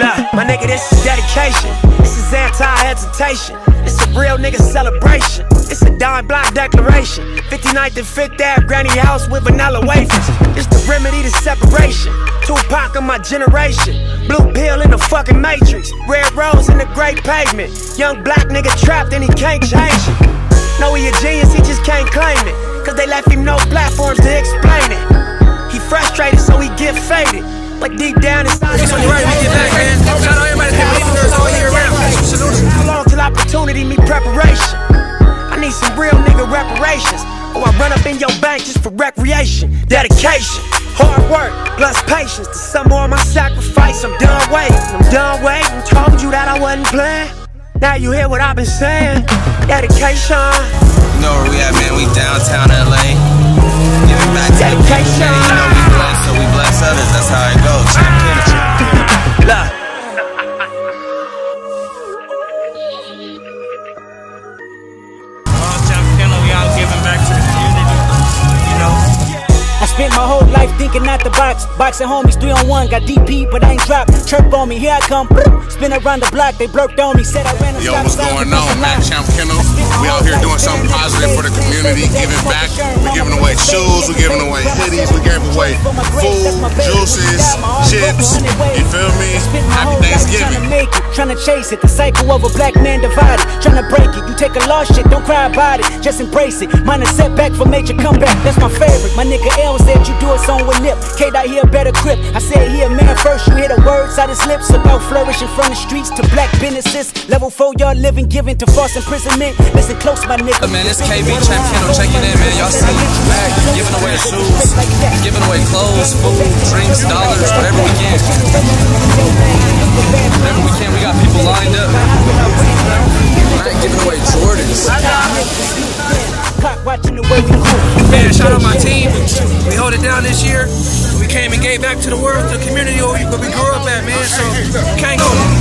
My nigga, this is dedication. This is anti-hesitation. It's a real nigga celebration. It's a dime block declaration. 59th and 5th Ave, granny house with vanilla wafers. It's the remedy to separation. Tupac of my generation. Blue pill in the fucking matrix. Red rose in the great pavement. Young black nigga trapped and he can't change it. Know he a genius, he just can't claim it. Cause they left him no platforms to explain deep down inside It's only right we get back, man. Shout out everybody that's been believing us all year round. Salute us. Long till opportunity meet preparation. I need some real nigga reparations. Or I run up in your bank just for recreation. Dedication, hard work, plus patience. To some more of my sacrifice, I'm done waiting. I'm done waiting. Told you that I wasn't playing. Now you hear what I've been saying. Dedication, You know where we at, man? We downtown LA. Giving back to the people, Dedication. man. You know spent my whole life thinking out the box. Boxing homies, three on one, got DP, but I ain't dropped. Chirp on me, here I come. Spin around the block, they blurked on me, said I ran a Yo, what's going on? Matt. Champ Kennel. We out here doing something positive for the community, giving back. We're giving away shoes, we're giving away hoodies, we're giving away food, juices, chips. You feel me? Trying to chase it. The cycle of a black man divided. Trying to break it. You take a lost shit, don't cry about it. Just embrace it. Mine a setback for major comeback. That's my favorite. My nigga L said you do it song with nip. K dot here better grip. I said he a man first. You hear the words out his lips about flourishing from the streets to black businesses. Level four, y'all living, giving to false imprisonment. Listen close, my nigga. Man, it's KB Kennel checking in, man. Y'all see back, giving away shoes, giving away clothes, food, drinks, dollars, whatever we can. Team. We hold it down this year. We came and gave back to the world, to the community where we, grew up at, man. So, can't go.